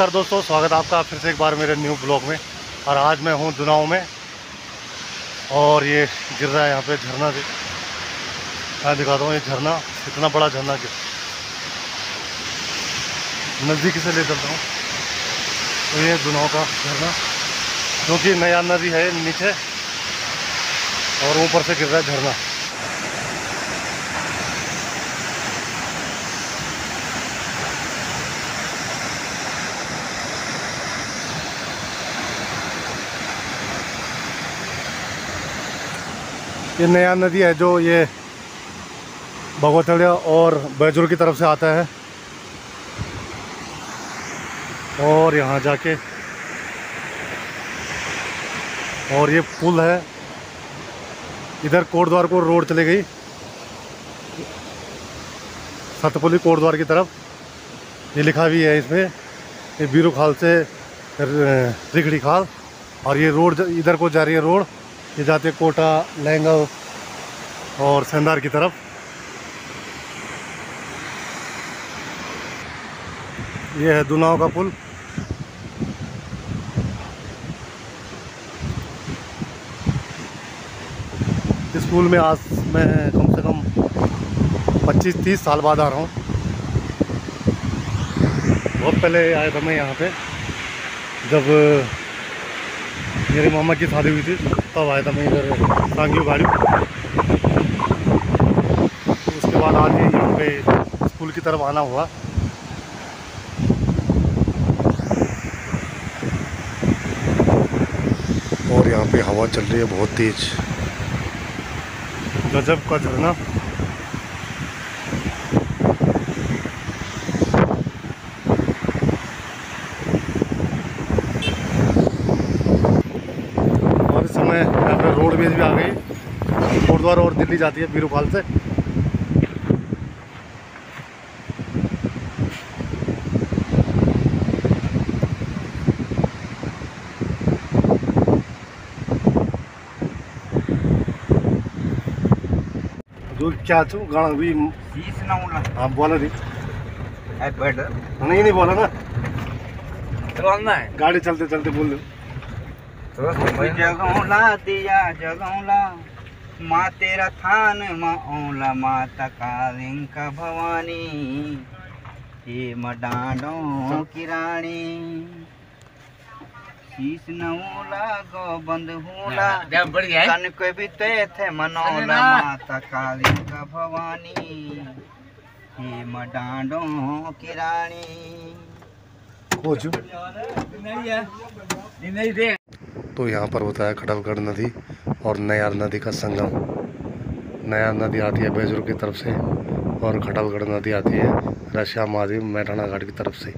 नमस्कार दोस्तों, स्वागत आपका फिर से एक बार मेरे न्यू ब्लॉग में। और आज मैं हूँ दुनाव में। और ये गिर रहा है यहाँ पे झरना से। मैं दिखाता हूँ, ये झरना, इतना बड़ा झरना गिर। नज़दीकी से ले चलता हूँ? तो ये दुनाव का झरना क्योंकि नया नदी है, नीचे। और ऊपर से गिर रहा है झरना। ये नया नदी है जो ये भगवतड़िया और बैजूर की तरफ़ से आता है। और यहाँ जाके और ये पुल है। इधर कोटद्वार को रोड चली गई। सतपुली कोटद्वार की तरफ़। ये लिखा भी है इसमें, ये बीरू खाल से रिखड़ी खाल। और ये रोड इधर को जा रही है रोड। ये जाते कोटा लहंगा और सेंदार की तरफ़। ये है दुनाव का पुल। इस पुल में आज मैं कम से कम 25-30 साल बाद आ रहा हूँ। बहुत पहले आया था मैं यहाँ पे, जब मेरे मामा की शादी हुई थी, तब आया था मैं इधर सांगियो गाड़ी। तो उसके बाद आज यहाँ पे स्कूल की तरफ़ आना हुआ। और यहाँ पे हवा चल रही है बहुत तेज। गजब का झरना और इस समय यहाँ पे रोडवेज़ भी आ गई। गुरुद्वारा और दिल्ली जाती है बीरूपाल से। जो क्या छू गाना भी हाँ बोला नहीं। नहीं नहीं बोला ना। चलना है। गाड़ी चलते चलते बोल तो जगौला दिया जगौला माँ तेरा थान माँ औला माता कालिंका भवानी हे मडाडो की रानी। शीश नौला गोबंद हुला कन को भी ते थे मनौला माता कालिंका भवानी हे मडाडो की रानी। पहुँचू नहीं दे तो यहाँ पर होता है खटलगढ़ नदी और नयार नदी का संगम। नयार नदी आती है बेजूर की तरफ़ से और खटलगढ़ नदी आती है रशिया महादेव मैठाना घाट की तरफ़ से।